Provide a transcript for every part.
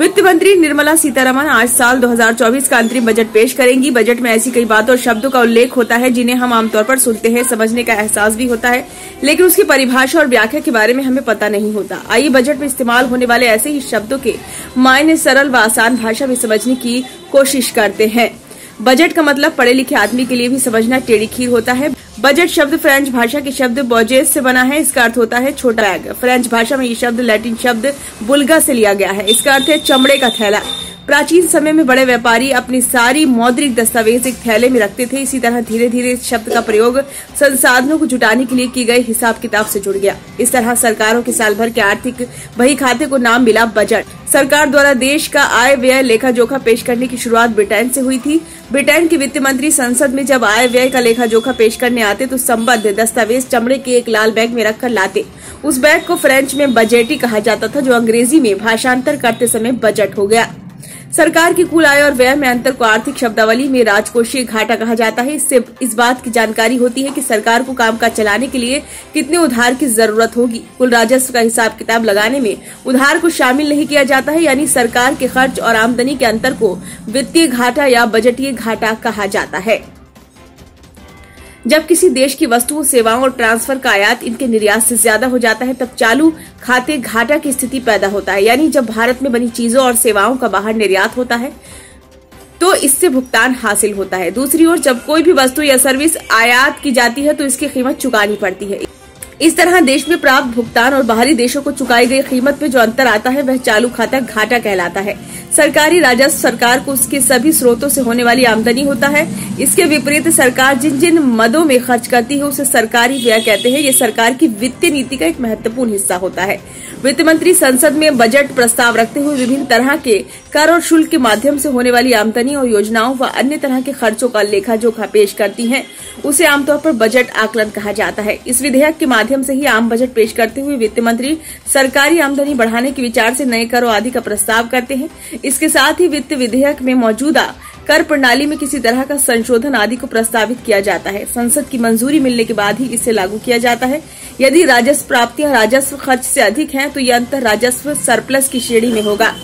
वित्त मंत्री निर्मला सीतारमन आज साल 2024 का अंतरिम बजट पेश करेंगी। बजट में ऐसी कई बातों और शब्दों का उल्लेख होता है, जिन्हें हम आमतौर पर सुनते हैं, समझने का एहसास भी होता है। लेकिन उसकी परिभाषा और व्याख्या के बारे में हमें पता नहीं होता। आइए बजट में इस्तेमाल होने वाले ऐसे ही शब्दों के मायने सरल व आसान भाषा में समझने की कोशिश करते हैं। बजट का मतलब पढ़े लिखे आदमी के लिए भी समझना टेढ़ी खीर होता है। बजट शब्द फ्रेंच भाषा के शब्द बॉजेस से बना है। इसका अर्थ होता है छोटा बैग। फ्रेंच भाषा में ये शब्द लैटिन शब्द बुल्गा से लिया गया है। इसका अर्थ है चमड़े का थैला। प्राचीन समय में बड़े व्यापारी अपनी सारी मौद्रिक दस्तावेज़ एक थैले में रखते थे। इसी तरह धीरे धीरे इस शब्द का प्रयोग संसाधनों को जुटाने के लिए की गए हिसाब किताब से जुड़ गया। इस तरह सरकारों के साल भर के आर्थिक बही खाते को नाम मिला बजट। सरकार द्वारा देश का आय व्यय लेखा जोखा पेश करने की शुरुआत ब्रिटेन से हुई थी। ब्रिटेन के वित्त मंत्री संसद में जब आय व्यय का लेखा जोखा पेश करने आते तो संबद्ध दस्तावेज़ चमड़े के एक लाल बैग में रखकर लाते। उस बैग को फ्रेंच में बजेटी कहा जाता था, जो अंग्रेज़ी में भाषांतर करते समय बजट हो गया। सरकार की कुल आय और व्यय में अंतर को आर्थिक शब्दावली में राजकोषीय घाटा कहा जाता है। इससे इस बात की जानकारी होती है कि सरकार को कामकाज चलाने के लिए कितने उधार की ज़रूरत होगी। कुल राजस्व का हिसाब किताब लगाने में उधार को शामिल नहीं किया जाता है, यानी सरकार के खर्च और आमदनी के अंतर को वित्तीय घाटा या बजटीय घाटा कहा जाता है। जब किसी देश की वस्तुओं, सेवाओं और ट्रांसफ़र का आयात इनके निर्यात से ज़्यादा हो जाता है, तब चालू खाते घाटा की स्थिति पैदा होता है। यानी जब भारत में बनी चीज़ों और सेवाओं का बाहर निर्यात होता है तो इससे भुगतान हासिल होता है। दूसरी ओर, जब कोई भी वस्तु या सर्विस आयात की जाती है तो इसकी कीमत चुकानी पड़ती है। इस तरह देश में प्राप्त भुगतान और बाहरी देशों को चुकाई गई कीमत में जो अंतर आता है, वह चालू खाता घाटा कहलाता है। सरकारी राजस्व सरकार को उसके सभी स्रोतों से होने वाली आमदनी होता है। इसके विपरीत सरकार जिन जिन मदों में खर्च करती है, उसे सरकारी व्यय कहते हैं। ये सरकार की वित्तीय नीति का एक महत्वपूर्ण हिस्सा होता है। वित्त मंत्री संसद में बजट प्रस्ताव रखते हुए विभिन्न तरह के कर और शुल्क के माध्यम से होने वाली आमदनी और योजनाओं व अन्य तरह के खर्चों का लेखा जोखा पेश करती है। उसे आमतौर पर बजट आकलन कहा जाता है। इस विधेयक के माध्यम से ही आम बजट पेश करते हुए वित्त मंत्री सरकारी आमदनी बढ़ाने के विचार से नए करों आदि का प्रस्ताव करते हैं। इसके साथ ही वित्त विधेयक में मौजूदा कर प्रणाली में किसी तरह का संशोधन आदि को प्रस्तावित किया जाता है। संसद की मंजूरी मिलने के बाद ही इसे लागू किया जाता है। यदि राजस्व प्राप्तियाँ राजस्व खर्च से अधिक हैं तो यह अंतर राजस्व सरप्लस की श्रेणी में होगा।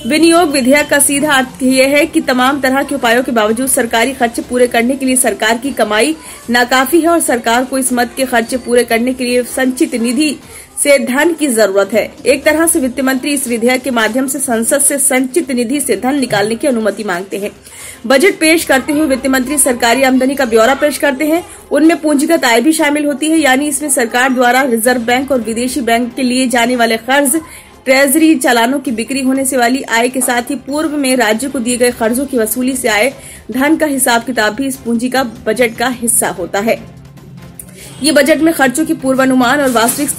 विनियोग विधेयक का सीधा अर्थ यह है कि तमाम तरह के उपायों के बावजूद सरकारी खर्चे पूरे करने के लिए सरकार की कमाई नाकाफी है और सरकार को इस मद के खर्चे पूरे करने के लिए संचित निधि से धन की ज़रूरत है। एक तरह से वित्त मंत्री इस विधेयक के माध्यम से संसद से संचित निधि से धन निकालने की अनुमति मांगते हैं। बजट पेश करते हुए वित्त मंत्री सरकारी आमदनी का ब्यौरा पेश करते हैं। उनमें पूंजीगत आय भी शामिल होती है, यानी इसमें सरकार द्वारा रिज़र्व बैंक और विदेशी बैंक के लिए जाने वाले कर्ज ट्रेजरी चालानों की बिक्री होने से वाली आय के साथ ही पूर्व में राज्य को दिए गए कर्जों की वसूली से आए धन का हिसाब किताब भी इस पूंजी का बजट का हिस्सा होता है। ये बजट में खर्चों की पूर्वानुमान और वास्तविक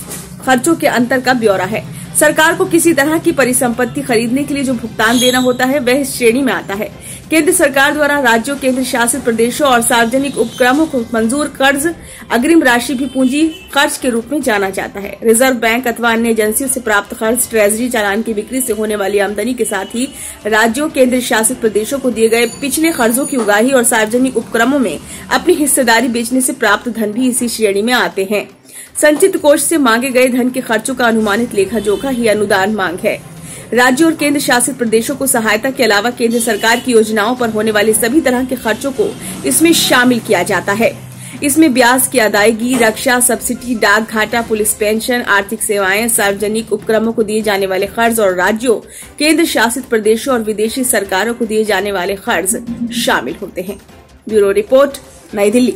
खर्चों के अंतर का ब्यौरा है। सरकार को किसी तरह की परिसंपत्ति खरीदने के लिए जो भुगतान देना होता है, वह इस श्रेणी में आता है। केंद्र सरकार द्वारा राज्यों, केंद्र शासित प्रदेशों और सार्वजनिक उपक्रमों को मंजूर कर्ज, अग्रिम राशि भी पूंजी खर्च के रूप में जाना जाता है। रिज़र्व बैंक अथवा अन्य एजेंसियों से प्राप्त खर्च ट्रेजरी चालान की बिक्री से होने वाली आमदनी के साथ ही राज्यों, केंद्र शासित प्रदेशों को दिए गए पिछले कर्जों की उगाही और सार्वजनिक उपक्रमों में अपनी हिस्सेदारी बेचने से प्राप्त धन भी इसी श्रेणी में आते हैं। संचित कोष से मांगे गए धन के खर्चों का अनुमानित लेखा जोखा ही अनुदान मांग है। राज्य और केंद्र शासित प्रदेशों को सहायता के अलावा केंद्र सरकार की योजनाओं पर होने वाले सभी तरह के खर्चों को इसमें शामिल किया जाता है। इसमें ब्याज की अदायगी, रक्षा, सब्सिडी, डाक घाटा, पुलिस पेंशन, आर्थिक सेवाएँ, सार्वजनिक उपक्रमों को दिए जाने वाले कर्ज और राज्यों, केंद्र शासित प्रदेशों और विदेशी सरकारों को दिए जाने वाले कर्ज शामिल होते हैं। ब्यूरो रिपोर्ट, नई दिल्ली।